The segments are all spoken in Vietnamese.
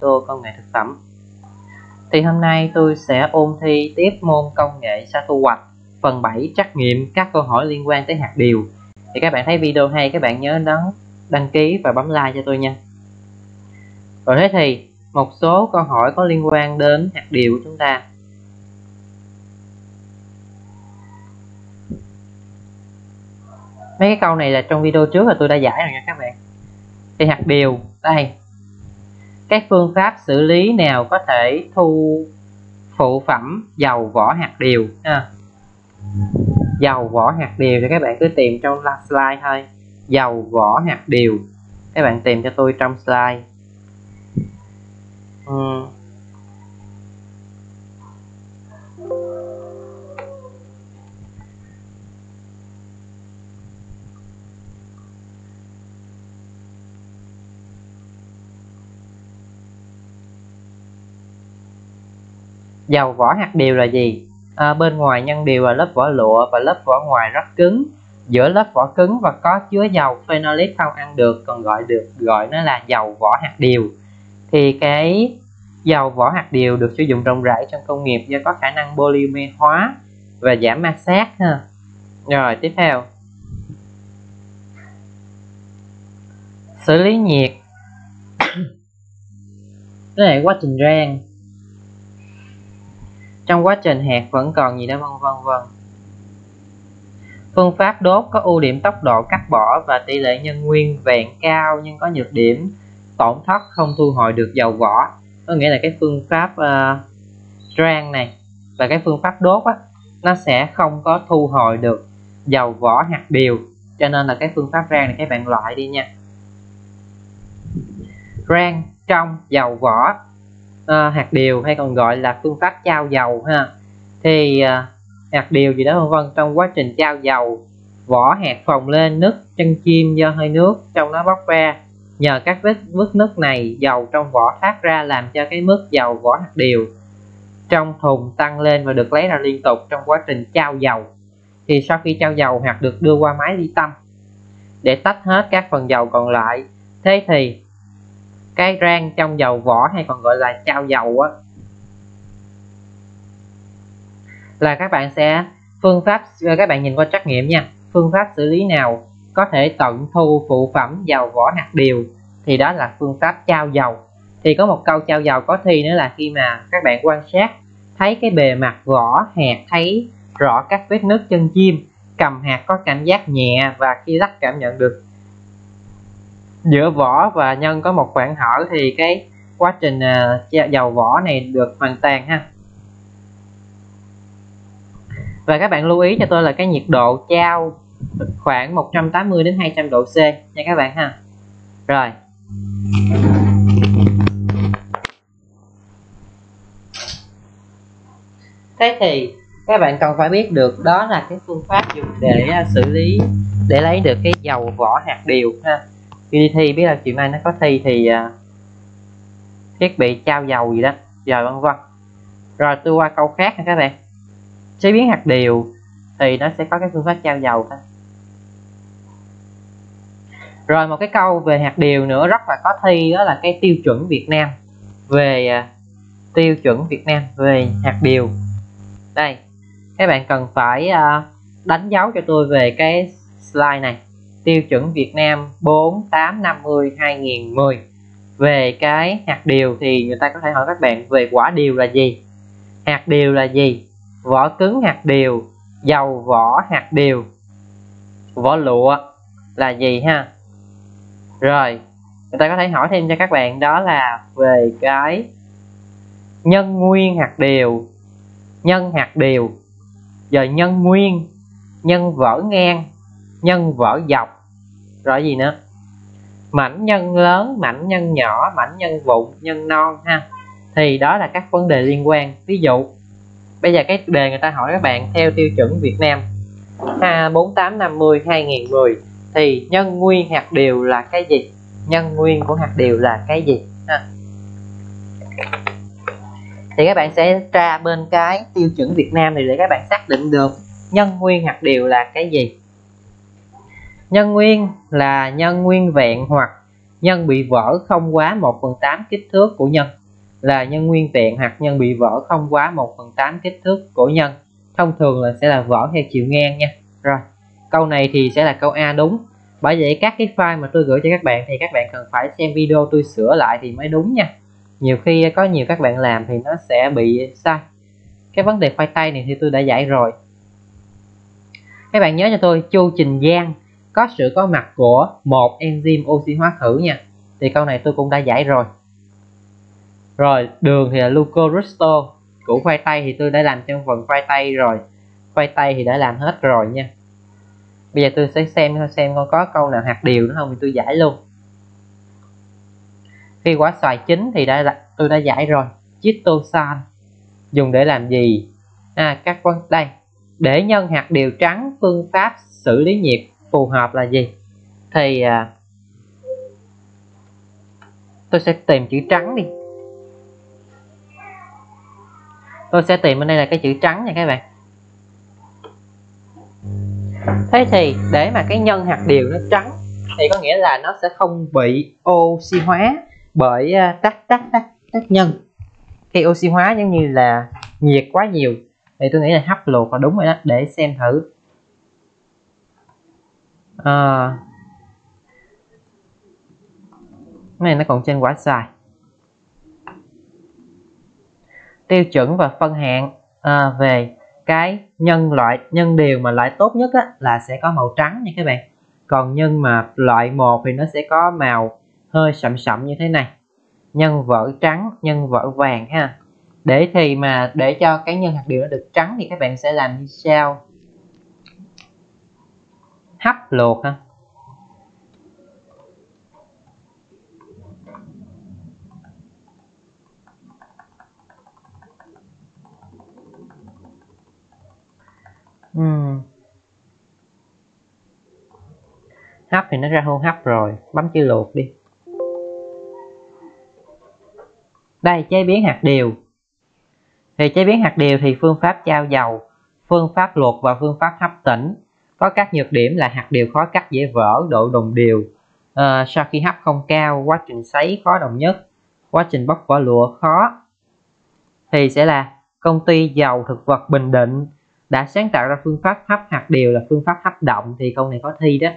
tô công nghệ thực phẩm. Thì hôm nay tôi sẽ ôn thi tiếp môn công nghệ sa thu hoạch. Phần 7 trắc nghiệm các câu hỏi liên quan tới hạt điều. Thì các bạn thấy video hay, các bạn nhớ đón, đăng ký và bấm like cho tôi nha. Rồi thế thì, một số câu hỏi có liên quan đến hạt điều của chúng ta. Mấy cái câu này là trong video trước là tôi đã giải rồi nha các bạn. Thì hạt điều, đây các phương pháp xử lý nào có thể thu phụ phẩm dầu, vỏ, hạt điều? Ha dầu, vỏ, hạt điều thì các bạn cứ tìm trong slide thôi. Dầu, vỏ, hạt điều. Các bạn tìm cho tôi trong slide. Uhm. Dầu vỏ hạt điều là gì? À, bên ngoài nhân điều là lớp vỏ lụa và lớp vỏ ngoài rất cứng. Giữa lớp vỏ cứng và có chứa dầu phenolic không ăn được còn gọi được gọi nó là dầu vỏ hạt điều. Thì cái dầu vỏ hạt điều được sử dụng rộng rãi trong công nghiệp do có khả năng polymer hóa và giảm ma sát ha. Rồi tiếp theo. Xử lý nhiệt. Cái này quá trình rang trong quá trình hạt vẫn còn gì đó vân vân vân. Phương pháp đốt có ưu điểm tốc độ cắt bỏ và tỷ lệ nhân nguyên vẹn cao nhưng có nhược điểm tổn thất không thu hồi được dầu vỏ. Có nghĩa là cái phương pháp ờ, uh, rang này và cái phương pháp đốt á nó sẽ không có thu hồi được dầu vỏ hạt điều. Cho nên là cái phương pháp rang này các bạn loại đi nha. Rang trong dầu vỏ À, hạt điều hay còn gọi là phương pháp trao dầu ha. Thì à, hạt điều gì đó, vân vân, trong quá trình trao dầu, vỏ hạt phồng lên nứt chân chim do hơi nước trong nó bóc ra. Nhờ các vết vứt nứt này, dầu trong vỏ thoát ra làm cho cái mức dầu vỏ hạt điều trong thùng tăng lên và được lấy ra liên tục trong quá trình trao dầu. Thì sau khi trao dầu, hạt được đưa qua máy ly tâm để tách hết các phần dầu còn lại. Thế thì cái rang trong dầu vỏ hay còn gọi là trao dầu á. Là các bạn sẽ phương pháp ờ, các bạn nhìn qua trắc nghiệm nha. Phương pháp xử lý nào có thể tận thu phụ phẩm dầu vỏ hạt điều thì đó là phương pháp trao dầu. Thì có một câu trao dầu có thi nữa là khi mà các bạn quan sát, thấy cái bề mặt vỏ, hạt, thấy rõ các vết nứt chân chim, cầm hạt có cảm giác nhẹ và khi lắc cảm nhận được giữa vỏ và nhân có một khoảng hở thì cái quá trình à, dầu vỏ này được hoàn toàn ha. Và các bạn lưu ý cho tôi là cái nhiệt độ trao khoảng 180 đến 200 độ C nha các bạn ha. Rồi. Thế thì các bạn cần phải biết được đó là cái phương pháp dùng để à, xử lý, để lấy được cái dầu vỏ hạt điều ha khi đi thi biết là chiều nay nó có thi thì uh, thiết bị trao dầu gì đó giờ vân vân. Rồi tôi qua câu khác nha các bạn. Chế biến hạt điều thì nó sẽ có cái phương pháp trao dầu thôi. Rồi một cái câu về hạt điều nữa rất là có thi đó là cái tiêu chuẩn Việt Nam. Về uh, tiêu chuẩn Việt Nam về hạt điều. Đây các bạn cần phải uh, đánh dấu cho tôi về cái slide này tiêu chuẩn Việt Nam 4850 2010 về cái hạt điều thì người ta có thể hỏi các bạn về quả điều là gì? Hạt điều là gì? Vỏ cứng hạt điều, dầu vỏ hạt điều, vỏ lụa là gì ha? Rồi, người ta có thể hỏi thêm cho các bạn đó là về cái nhân nguyên hạt điều. Nhân hạt điều giờ nhân nguyên, nhân vỡ ngang, nhân vỡ dọc rồi gì nữa? Mảnh nhân lớn, mảnh nhân nhỏ, mảnh nhân vụn, nhân non, ha. Thì đó là các vấn đề liên quan. Ví dụ, bây giờ cái đề người ta hỏi các bạn theo tiêu chuẩn Việt Nam. Ha 4850 2010 thì nhân nguyên hạt điều là cái gì? Nhân nguyên của hạt điều là cái gì? Ha. Thì các bạn sẽ tra bên cái tiêu chuẩn Việt Nam này để các bạn xác định được nhân nguyên hạt điều là cái gì nhân nguyên là nhân nguyên vẹn hoặc nhân bị vỡ không quá 1 phần 8 kích thước của nhân, là nhân nguyên vẹn hoặc nhân bị vỡ không quá 1 phần 8 kích thước của nhân. Thông thường là sẽ là vỡ theo chiều ngang nha. Rồi, câu này thì sẽ là câu A đúng. Bởi vậy các cái file mà tôi gửi cho các bạn thì các bạn cần phải xem video tôi sửa lại thì mới đúng nha. Nhiều khi có nhiều các bạn làm thì nó sẽ bị sai. Cái vấn đề khoai tây này thì tôi đã giải rồi. Các bạn nhớ cho tôi, chu trình gian có sự có mặt của một enzyme oxy hóa thử nha. Thì câu này tôi cũng đã giải rồi. Rồi, đường thì là glucose củ khoai tây thì tôi đã làm trong phần khoai tây rồi. Khoai tây thì đã làm hết rồi nha. Bây giờ tôi sẽ xem xem con có câu nào hạt điều nữa không thì tôi giải luôn. Khi quả xoài chín thì đã tôi đã giải rồi. Chitosan. Dùng để làm gì? À các con, đây. Để nhân hạt điều trắng phương pháp xử lý nhiệt phù hợp là gì? Thì à, tôi sẽ tìm chữ trắng đi. Tôi sẽ tìm bên đây là cái chữ trắng nha các bạn. Thế thì để mà cái nhân hạt điều nó trắng thì có nghĩa là nó sẽ không bị oxy hóa bởi à, tác tác tác tác nhân. Khi oxy hóa giống như là nhiệt quá nhiều thì tôi nghĩ là hấp luộc là đúng rồi đó để xem thử à, cái này nó còn trên quả xài tiêu chuẩn và phân hạng à, về cái nhân loại nhân điều mà loại tốt nhất á, là sẽ có màu trắng nha các bạn. Còn nhân mà loại một thì nó sẽ có màu hơi sậm sậm như thế này. Nhân vỡ trắng nhân vỡ vàng ha. Để thì mà để cho cái nhân hạt điều nó được trắng thì các bạn sẽ làm như sau hấp luộc ha. Uhm. hấp thì nó ra hô hấp rồi, bấm chữ luộc đi. Đây, chế biến hạt điều. Thì chế biến hạt điều thì phương pháp trao dầu, phương pháp luộc và phương pháp hấp tĩnh có các nhược điểm là hạt điều khó cắt dễ vỡ độ đồng đều. À, sau khi hấp không cao quá trình sấy khó đồng nhất. Quá trình bóc vỏ lụa khó. Thì sẽ là công ty dầu thực vật Bình Định đã sáng tạo ra phương pháp hấp hạt điều là phương pháp hấp động thì câu này có thi đó.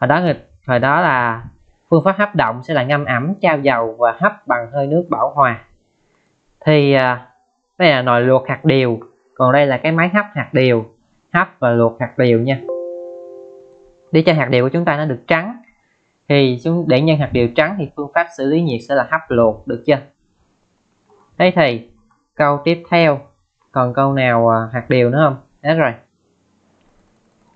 Hồi đó hồi đó là phương pháp hấp động sẽ là ngâm ẩm trao dầu và hấp bằng hơi nước bảo hòa. Thì à, đây là nồi luộc hạt điều còn đây là cái máy hấp hạt điều hấp và luộc hạt điều nha. Để cho hạt điều của chúng ta nó được trắng thì để nhân hạt điều trắng thì phương pháp xử lý nhiệt sẽ là hấp luộc được chưa? Thế thì câu tiếp theo còn câu nào à, hạt điều nữa không? Hết rồi.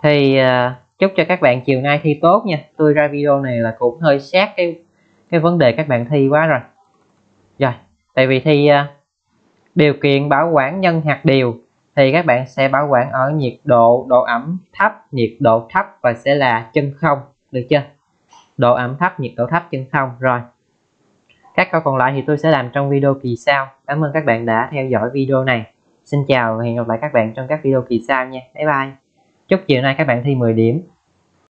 Thì à, chúc cho các bạn chiều nay thi tốt nha. Tôi ra video này là cũng hơi sát cái cái vấn đề các bạn thi quá rồi. Rồi tại vì thi à, điều kiện bảo quản nhân hạt điều thì các bạn sẽ bảo quản ở nhiệt độ độ ẩm thấp, nhiệt độ thấp và sẽ là chân không. Được chưa? Độ ẩm thấp, nhiệt độ thấp, chân không. Rồi. Các câu còn lại thì tôi sẽ làm trong video kỳ sau. Cảm ơn các bạn đã theo dõi video này. Xin chào và hẹn gặp lại các bạn trong các video kỳ sau nha. Bye bye. Chúc chiều nay các bạn thi 10 điểm.